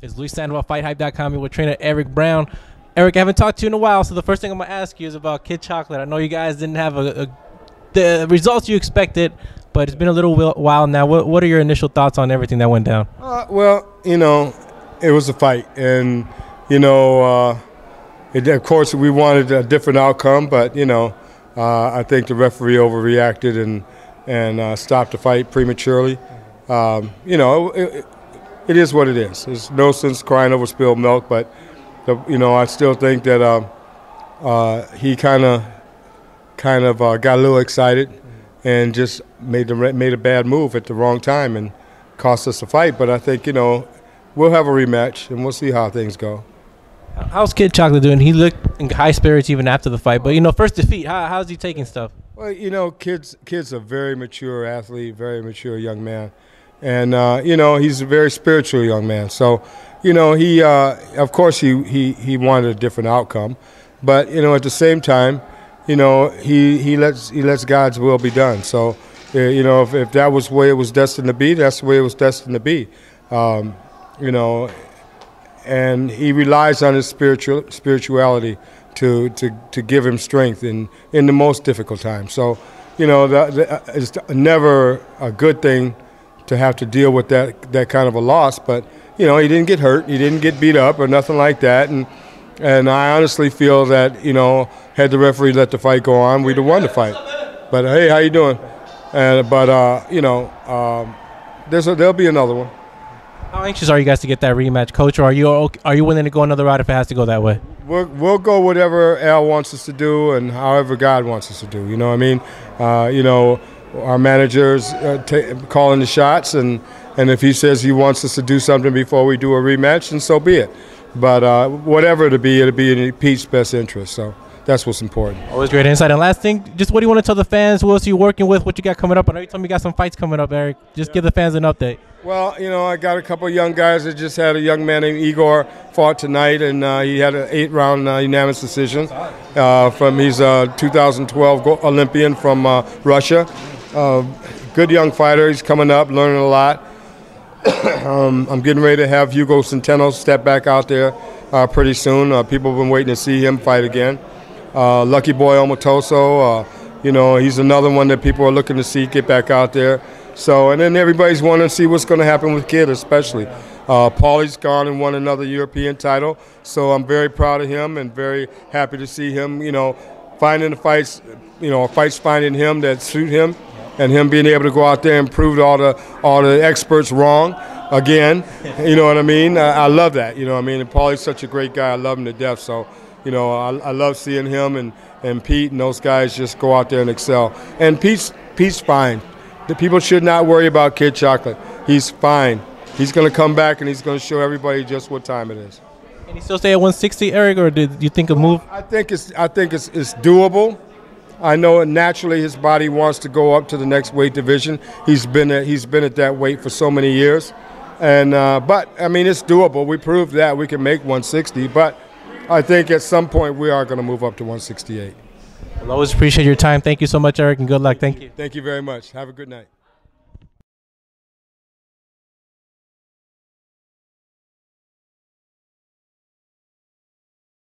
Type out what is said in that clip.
It's Luis Sandoval, FightHype.com. With trainer Eric Brown. Eric, I haven't talked to you in a while, so the first thing I'm gonna ask you is about Kid Chocolate. I know you guys didn't have a, a the results you expected, but it's been a little while now. What What are your initial thoughts on everything that went down? Uh, well, you know, it was a fight, and you know, uh, it, of course, we wanted a different outcome, but you know, uh, I think the referee overreacted and and uh, stopped the fight prematurely. Um, you know, it, it is what it is. There's no sense crying over spilled milk, but the, you know, I still think that uh, uh, he kind of kind of uh, got a little excited and just made the, made a bad move at the wrong time and cost us a fight. But I think you know we'll have a rematch and we'll see how things go. How's Kid Chocolate doing? He looked in high spirits even after the fight, but you know, first defeat. How, how's he taking stuff? Well, you know, kids kids a very mature athlete, very mature young man and uh, you know he's a very spiritual young man. So, you know, he uh, of course he, he he wanted a different outcome, but you know at the same time, you know he he lets he lets God's will be done. So, uh, you know if, if that was the way it was destined to be, that's the way it was destined to be. Um, you know, and he relies on his spiritual spirituality to to to give him strength in in the most difficult times. So, you know, the, uh, it's never a good thing to have to deal with that that kind of a loss. But you know, he didn't get hurt, he didn't get beat up or nothing like that, and and I honestly feel that you know, had the referee let the fight go on, we'd have won the fight. But hey, how you doing? And but uh, you know, um, there's a, there'll be another one. How anxious are you guys to get that rematch, coach? Or are you are you willing to go another route if it has to go that way? We'll, we'll go whatever Al wants us to do and however God wants us to do. You know what I mean? Uh, you know, our managers uh, calling the shots, and, and if he says he wants us to do something before we do a rematch, then so be it. But uh, whatever it'll be, it'll be in Pete's best interest. So that's what's important. Always great insight. And last thing, just what do you want to tell the fans? Who else are you working with? What you got coming up? I know you told me you got some fights coming up, Eric. Just yeah. give the fans an update. Well, you know, I got a couple young guys that just had a young man named Igor fought tonight, and uh, he had an eight-round uh, unanimous decision. Uh, from he's a 2012 Olympian from uh, Russia. Uh, good young fighter. He's coming up, learning a lot. um, I'm getting ready to have Hugo Centeno step back out there uh, pretty soon. Uh, people have been waiting to see him fight again. Uh, Lucky Boy Omotoso, uh, you know, he's another one that people are looking to see get back out there. So, and then everybody's wanting to see what's going to happen with Kid, especially. Uh, Paulie's gone and won another European title, so I'm very proud of him and very happy to see him, you know, finding the fights, you know, fights finding him that suit him and him being able to go out there and prove all the all the experts wrong again. You know what I mean? I, I love that. You know what I mean? And Paulie's such a great guy. I love him to death. So, you know, I, I love seeing him and, and Pete and those guys just go out there and excel. And Pete's Pete's fine. The people should not worry about Kid Chocolate. He's fine. He's going to come back and he's going to show everybody just what time it is. And he still stay at 160, Eric, or did you think a move? I think it's I think it's, it's doable. I know naturally his body wants to go up to the next weight division. He's been at, he's been at that weight for so many years, and uh, but I mean it's doable. We proved that we can make 160, but I think at some point we are going to move up to 168. I always appreciate your time. Thank you so much, Eric, and good luck. Thank you. Thank you very much. Have a good night.